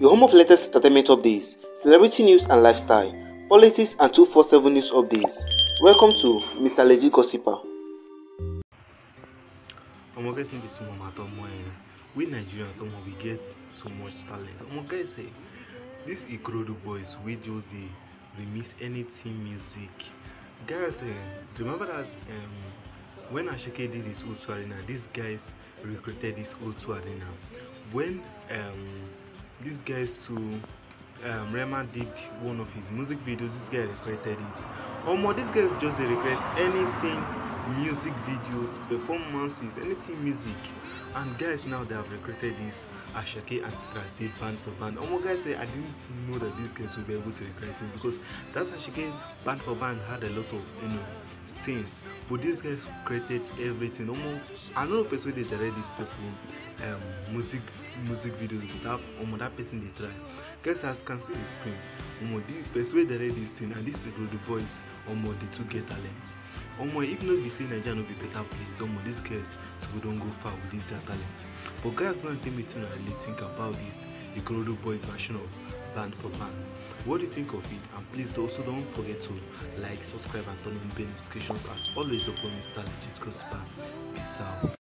Your home of latest entertainment updates, celebrity news and lifestyle, politics and 247 news updates. Welcome to Mr. Legit Gossiper. omo guys no eh we nigerians omo we get so much talent omo guys eh this ikorodu bois we just dey remix anything music guys eh remember that um, when Asake did his o2 arena these guys recruited this o2 arena when um, these guys to um, Rema did one of his music videos this guy recreated it. Omo these guys just dey recreate anything music videos performances anything music. And guys now they have recruited this Asake and Central Cee band for band. Omo guys say i didn't know that these guys would be able to recreate it because that Asake band for band had a lot of you know scenes but these guys created everything. Omo i no know person wey dey direct these people um, music music videos but that omo that person dey try. Guys as can see the screen omo the person wey direct this thing and this Ikorodu boys omo the two get talent. Omo if no be say naija no be better place omo these guys suppose don go far with this their talent. But guys and tell me wetin una really think about this Ikorodu Bois version of band for band. What do you think of it? And please also don't forget to like subscribe and turn on bell notifications. As always upon mr legit gospel. Peace out.